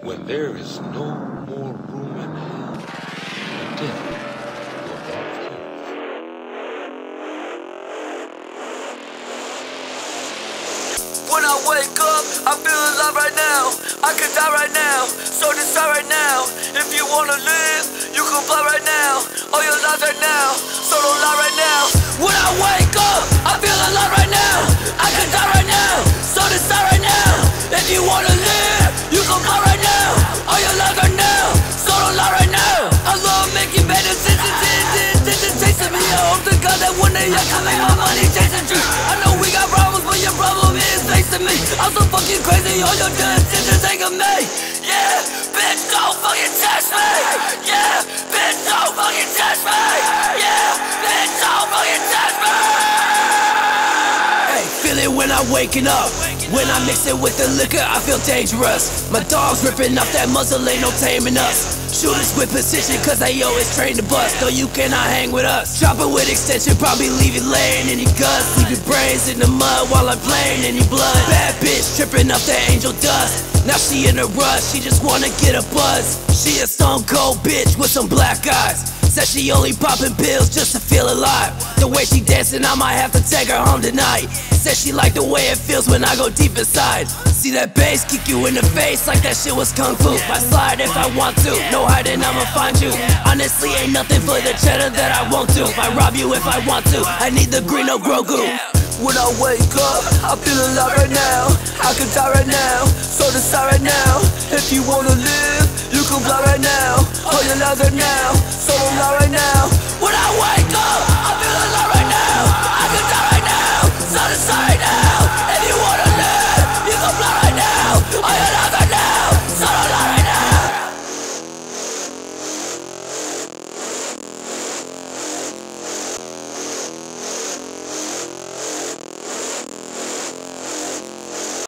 When there is no more room in hell, death will have you. When I wake up, I feel alive right now. I could die right now, so decide right now. If you wanna live, you can fly right now. All your life right now, to God that one day I make my money chasing dreams. I know we got problems, but your problem is facing me. I'm so fucking crazy, all your decisions ain't got me. Yeah, bitch, don't fucking test me. Yeah, bitch, don't fucking test me. Yeah, bitch, don't fucking test me. Hey, feel it when I'm waking up. When I mix it with the liquor, I feel dangerous. My dog's ripping off that muzzle, ain't no taming us. Shooters with position, cause they always train to bust. Though you cannot hang with us. Chopper with extension, probably leave you laying in your guts. Leave your brains in the mud while I'm playing in your blood. Bad bitch tripping up that angel dust. Now she in a rush, she just wanna get a buzz. She a stone cold bitch with some black eyes. Said she only popping pills just to feel alive. The way she dancing, I might have to take her home tonight. Said she like the way it feels when I go deep inside. See that bass kick you in the face like that shit was kung fu. I slide if I want to, no hiding, I'ma find you. Honestly, ain't nothing for the cheddar that I won't do. I rob you if I want to. I need the green no Grogu. When I wake up, I feel alive right now. I could die right now, Right now. So lie right now.